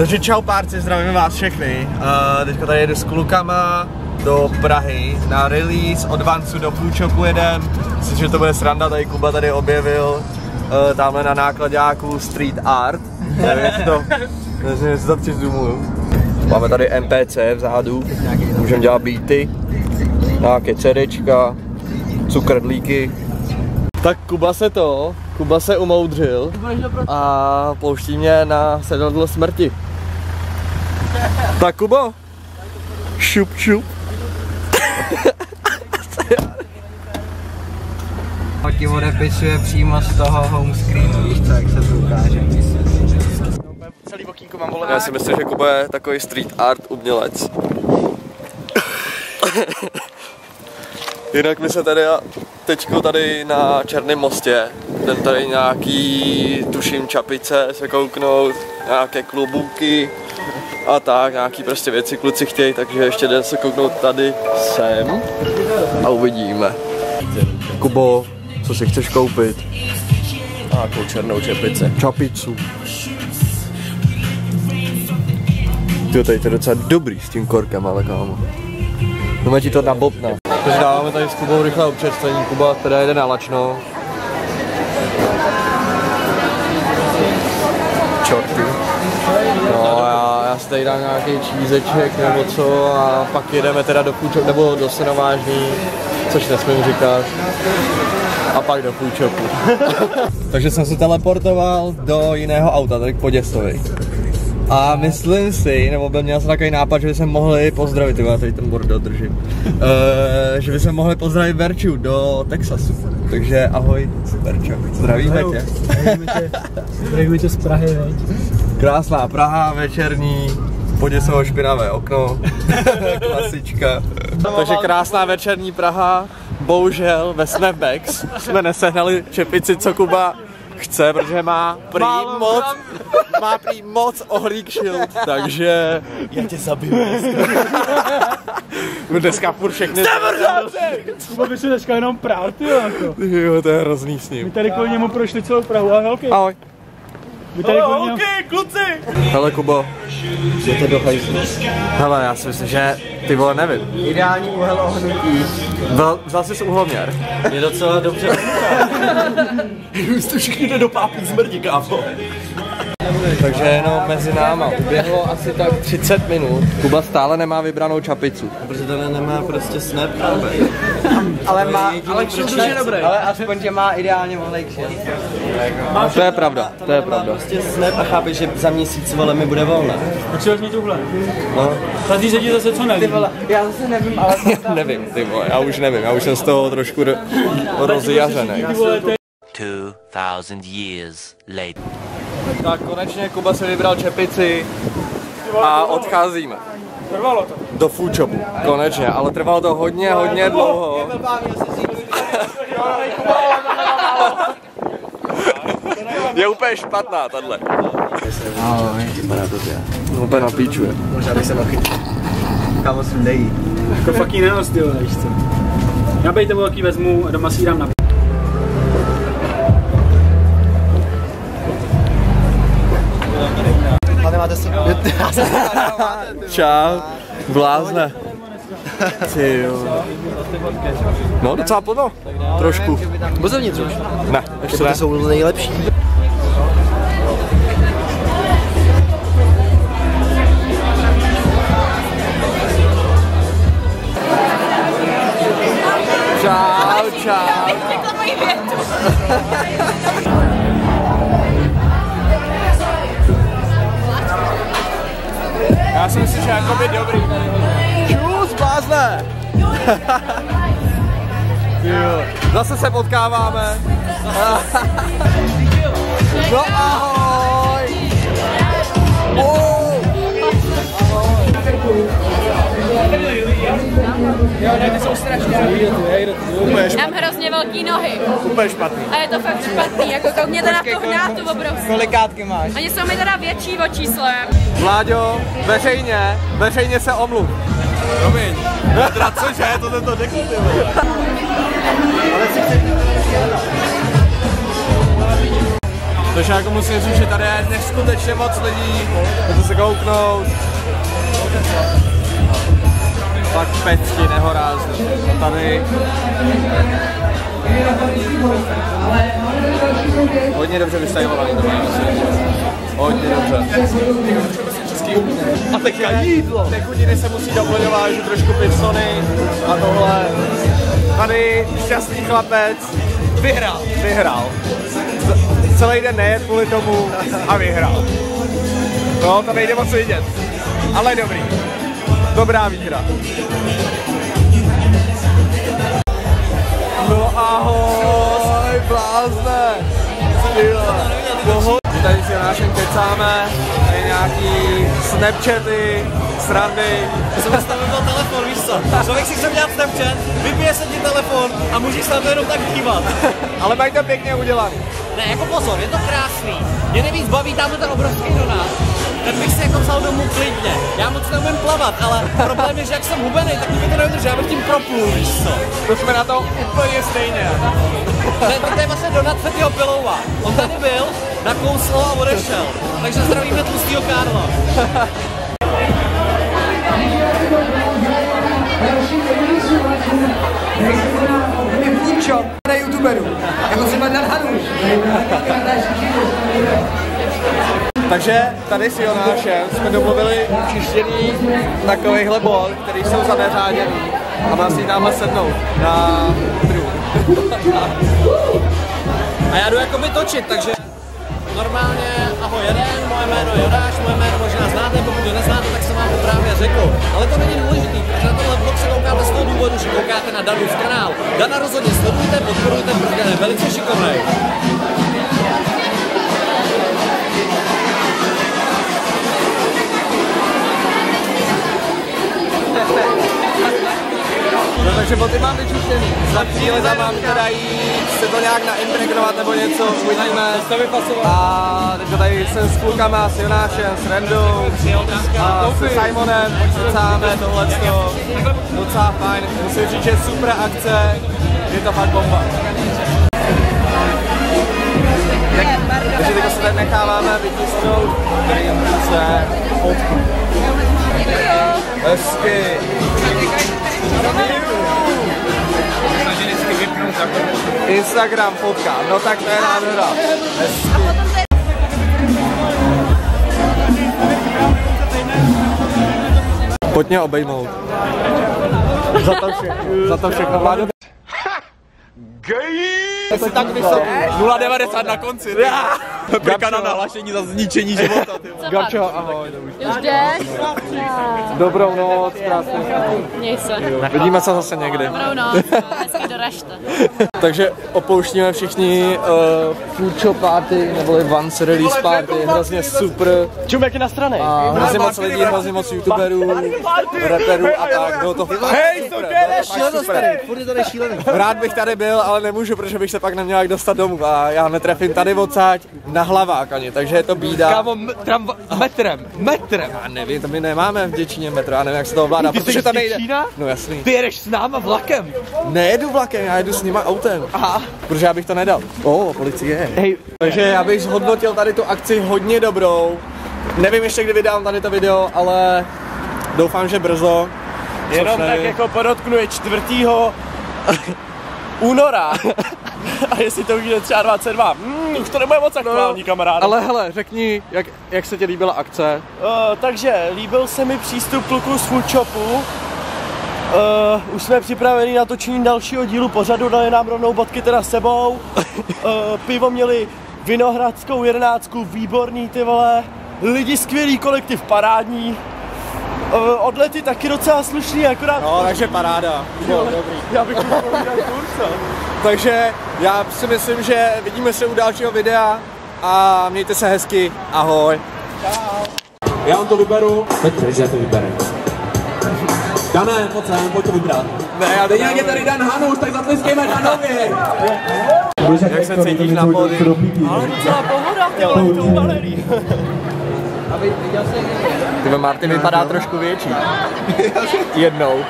Takže čau párci, zdravíme vás všechny. Uh, teďka tady jedu s klukama do Prahy na release od Vancu do Půjčoku jedem. Myslím, že to bude sranda, tady Kuba tady objevil uh, tamhle na nákladáku Street Art. Nevím, jestli to, nevím, jestli to přizumuju. Máme tady MPC vzadu, můžeme dělat beaty, nějaké CDčka, cukrdlíky. Tak Kuba se to, Kuba se umoudřil a pouští mě na sedadlo smrti. Tak Kubo, šup šup. Ho ti odepisuje přímo z toho home screenu, víš co, jak se to ukáže. Celý okýnko mám volené. Já si myslím, že Kuba je takový street art umělec. Jinak my se tady teďko tady na Černém mostě, ten tady nějaký, tuším, čapice se kouknout, nějaké klobouky a tak, nějaký prostě věci kluci chtějí, takže ještě jdem se kouknout tady sem a uvidíme. Kubo, co si chceš koupit? Nějakou černou čepici. Čapicu. Ty tady to je docela dobrý s tím korkem, ale kámo. No ti to nabobne. Takže dáváme tady s Kubou rychle občerstvení. Kuba teda jede na lačno. Čorty. No já, já si tady dám nějaký čízeček nebo co a pak jedeme teda do půjčok nebo do Senovážní, což nesmím říkat. A pak do půjčoku. Takže jsem se teleportoval do jiného auta, tady k Poděstovi. A myslím si, nebo byl měl jsem takový nápad, že bychom mohli pozdravit, tyhle, tady ten bordel držím, uh, že bychom mohli pozdravit Verču do Texasu. Takže ahoj, Verčo, zdravíme tě. Zdravíme tě z Prahy, veď. Krásná Praha, večerní, Poděsovo špinavé okno, klasička. Takže krásná večerní Praha, bohužel ve Snapbacks jsme nesehnali čepici, co Kuba chce, protože má prý moc, má prý moc ohlík shield, takže já tě zabiju dneska furt všechny... Kuba by si dneska jenom prál, ty jo, jako. Jo, to je hrozný s My ním. tady kvůli němu prošli celou Prahu, a holky. Ahoj. My tady kvůli němu... kluci! Hele Kubo, Jděte do hajzlu. hele, já si myslím, že ty vole nevím. Ideální úhel ohnutí. Vzal, vzal jsi uhloměr. Je docela dobře. Už jste všichni jde do pápí smrti, kámo. Takže jenom mezi náma uběhlo asi tak 30 minut. Kuba stále nemá vybranou čapicu. Protože tohle nemá prostě snap. Ale má, ale je dobrý. Ale aspoň tě má ideálně volej To je pravda, to je pravda. Prostě snap a chápeš, že za měsíc vole mi bude volna. A co vezmi tuhle? No, Tady se ti zase co neví. Já zase nevím, ale já nevím, ty vole, já už nevím, já už jsem z toho trošku ro- rozjařený. Ty vole, to je 2,000 years later. Tak konečně Kuba si vybral čepici a odcházíme. trvalo to. Do food shopu. Konečně, ale trvalo to hodně, hodně dlouho. Je úplně špatná tahle. Ahoj. Vypadá to tě. Úplně na píču je. Možná bych se mohl chytit. Kámo jsem dejí. Jako jí nenos, ty víš co. Já bejte velký vezmu a doma si dám na nemáte si... Čau, blázne. Ty jo. No docela plno. Trošku. Bozovnitř už. Ne, ještě ne. Jsou nejlepší. Čau, čau. jako by dobrý Čus, blázne. jo. Zase se potkáváme. no ahoj. Velký nohy Úplně špatný. a je to fakt špatný, jako koukněte na tu hnátu obrovskou. kolikátky máš? Oni jsou mi teda větší o číslem. Vláďo, veřejně, veřejně se omluv. Promiň. Teda cože, to tento dekl. Ale si chci... Takže jako musím říct, že tady je neskutečně moc lidí, můžete se kouknout. Fakt pecky, nehorázný. A tady hodně dobře mají. Hodně dobře. A teďka jídlo. Tekutiny se musí doplňovat, že trošku pistony a tohle. Tady šťastný chlapec vyhrál. Vyhrál. Celý den nejet kvůli tomu a vyhrál. No, to nejde moc vidět. Ale dobrý. Dobrá výhra. No ahoj. Ty vole. Poho- My tady si našem kecáme, tady nějaký snapchaty, srandy. Já jsem nastavil byl telefon, víš co? Člověk si chce dělat Snapchat, vypije se ti telefon a můžeš to jenom tak dívat. Ale mají to pěkně udělaný. Ne, jako pozor, je to krásný. Mě nejvíc baví tamhle ten obrovský donát. Ten bych si jako vzal domů klidně. Já moc neumím plavat, ale problém je, že jak jsem hubený, tak mi to nevydrží, já bych tím proplul, víš co? To jsme na to úplně stejně. Je, to je vlastně donat Fetyho Pilouva. On tady byl, nakousl a odešel. Takže zdravíme tlustýho Karla. Na youtuberu. Jako třeba Takže tady s Jonášem jsme domluvili čištěný takovýchhle bol, který jsou zaneřáděný a má si náma sednout na druh. A já jdu jako by točit, takže normálně ahoj jeden, moje jméno je Jodáš, moje jméno možná znáte, pokud to neznáte, tak jsem vám to právě řekl. Ale to není důležitý, protože na tenhle vlog se koukáte z toho důvodu, že koukáte na Danův kanál. Dana rozhodně sledujte, podporujte, protože je velice šikovnej. Takže boty mám vyčištěný. Za chvíli tam mám teda jít se to nějak naimpregnovat nebo něco, uvidíme. A teďka tady jsem s klukama, s Jonášem, s Rendou a se Simonem, počítáme tohleto. Docela fajn, musím říct, že super akce, je to fakt bomba. Takže teďka se tady necháváme vytisknout, se fotku. Hezky. Instagram fotka, no tak to je. Hezky. Pojď mě obejmout. Za to všechno, za to všechno Vládo. Jsi tak vysoký. 0,90 na konci. Klika na nahlašení za zničení života. Gabčo, ahoj. Už jdeš? Dobrou noc, krásný. Měj se. Vidíme se zase někdy. Dobrou noc. Hezky doražte. Takže opouštíme všichni uh, Food Shop Party, neboli Vance Release Party, hrozně super. Čum, jak je na strany? A hrozně moc lidí, hrozně moc youtuberů, rapperů a tak, bylo to Hej, to je super. Furt je tady šílený. Rád bych tady byl, ale nemůžu, protože bych se pak neměl jak dostat domů a já netrefím tady odsaď na hlavák ani, takže je to bída. Kámo, m- tram, metrem, metrem. Já nevím, to my nemáme v Děčíně metro, já nevím, jak se to ovládá, Ty jsi protože to z nejde. Děčína? No jasný. Ty jedeš s náma vlakem. Nejedu vlakem, já jedu s nima autem. Aha. Protože já bych to nedal. O, oh, policie. Hej, Takže já bych zhodnotil tady tu akci hodně dobrou. Nevím ještě, kdy vydám tady to video, ale doufám, že brzo. Jenom Což tak nevím. jako podotknu je 4. února. A jestli to vyjde třeba 22, mm, už to nebude moc aktuální, kamaráde. Ale hele, řekni, jak, jak se ti líbila akce. Uh, takže líbil se mi přístup kluků z food shopu. Uh, už jsme připraveni na točení dalšího dílu pořadu, dali nám rovnou bodky teda sebou. Uh, pivo měli Vinohradskou jedenáctku, výborný ty vole. Lidi skvělý, kolektiv parádní. Uh, odlety taky docela slušný, akorát... No, takže paráda. No, dobrý. Já bych co? Takže já si myslím, že vidíme se u dalšího videa a mějte se hezky. Ahoj. Já vám to vyberu. Pojď, že já to vyberem. Dané, pojď sem, pojď to vybrat. Ne, já Teď jak je tady Dan Hanuš, tak zatleskejme Danovi. Jak se cítíš na pódiu? Docela pohoda, ty vole, to uvalený. Ty Martin vypadá trošku větší. Jednou.